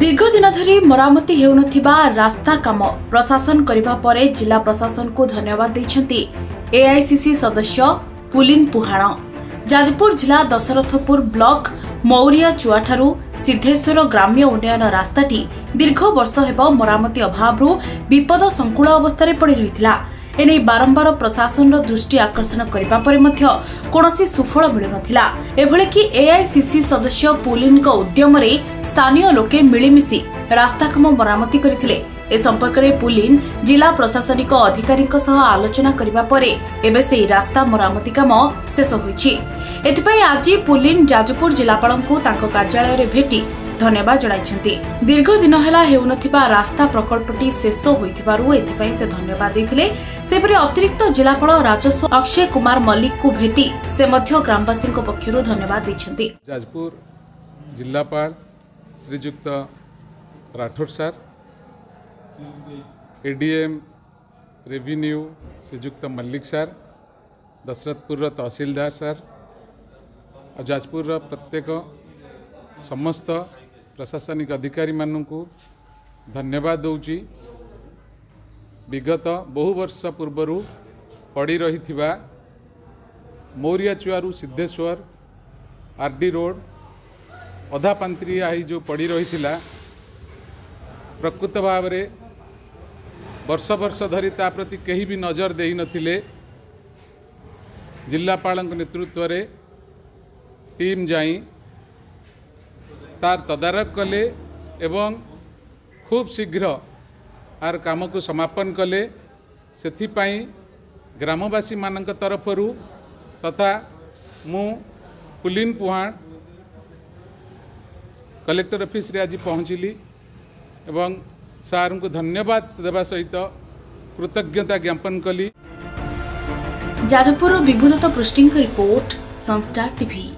ଦୀର୍ଘ ଦିନ ଧରି ମରାମତି ହେଉନଥିବା ରାସ୍ତା କାମ ପ୍ରଶାସନ କରିବା ପରେ ଜିଲ୍ଲା ପ୍ରଶାସନକୁ ଧନ୍ୟବାଦ ଦେଇଛନ୍ତି ଏଆଇସିସି ସଦସ୍ୟ ପୁଲିନ ପୁହାଣ ଯାଜପୁର ଜିଲ୍ଲା ଦଶରଥପୁର ବ୍ଲକ ମୌରିଆ ଚୁଆଠାରୁ ସିଦ୍ଧେଶ୍ୱର ଗ୍ରାମ୍ୟ ଉନ୍ନୟନ ରାସ୍ତାଟି ଦୀର୍ଘ ବର୍ଷ ହେବ ମରାମତି ଅଭାବରୁ ବିପଦ ସଂକୁଳ ଅବସ୍ଥାରେ ପଡ଼ି ରହିଥିଲା ଏନେଇ ବାରମ୍ବାର ପ୍ରଶାସନର ଦୃଷ୍ଟି ଆକର୍ଷଣ କରିବା ପରେ ମଧ୍ୟ କୌଣସି ସୁଫଳ ମିଳୁନଥିଲା ଏଭଳିକି ଏଆଇସିସି ସଦସ୍ୟ ପୁଲିନ୍ଙ୍କ ଉଦ୍ୟମରେ ସ୍ଥାନୀୟ ଲୋକେ ମିଳିମିଶି ରାସ୍ତାକାମ ମରାମତି କରିଥିଲେ ଏ ସମ୍ପର୍କରେ ପୁଲିନ୍ ଜିଲ୍ଲା ପ୍ରଶାସନିକ ଅଧିକାରୀଙ୍କ ସହ ଆଲୋଚନା କରିବା ପରେ ଏବେ ସେହି ରାସ୍ତା ମରାମତି କାମ ଶେଷ ହୋଇଛି ଏଥିପାଇଁ ଆଜି ପୁଲିନ୍ ଯାଜପୁର ଜିଲ୍ଲାପାଳଙ୍କୁ ତାଙ୍କ କାର୍ଯ୍ୟାଳୟରେ ଭେଟି धन्यवाद जन दीर्घ दिन है रास्ता प्रकल्पटी शेष हो धन्यवाद अतिरिक्त जिलापा राजस्व अक्षय कुमार मल्लिक को भेट से ग्रामवासी पक्ष धन्यवाद जाजपुर जिलापा श्रीजुक्त राठौर सार एडीएम रेवेन्यू श्रीजुक्त मल्लिक सार दशरथपुर तहसिलदार सार और जाजपुर प्रत्येक समस्त प्रशासनिक अधिकारी मानू धन्यवाद विगत बहु वर्ष पूर्वर पड़ रही Mauryachuaru Siddheswar R D road अधापांतरिया जो पड़ रही प्रकृत भाव वर्ष बर्ष धरी ता प्रति कहीं भी नजर दे नापा नेतृत्व में टीम जाई ତାର ତଦାରଖ କଲେ ଏବଂ ଖୁବ୍ ଶୀଘ୍ର ଆର କାମକୁ ସମାପନ କଲେ ସେଥିପାଇଁ ଗ୍ରାମବାସୀମାନଙ୍କ ତରଫରୁ ତଥା ମୁଁ ପୁଲିନ ପୁହାଣ କଲେକ୍ଟର ଅଫିସରେ ଆଜି ପହଞ୍ଚିଲି ଏବଂ ସାର୍ଙ୍କୁ ଧନ୍ୟବାଦ ଦେବା ସହିତ କୃତଜ୍ଞତା ଜ୍ଞାପନ କଲି ଯାଜପୁରରୁ ବିଭୁଦତ୍ତ ପୃଷ୍ଟିଙ୍କ ରିପୋର୍ଟ ସଂସ୍ଥା ଟିଭି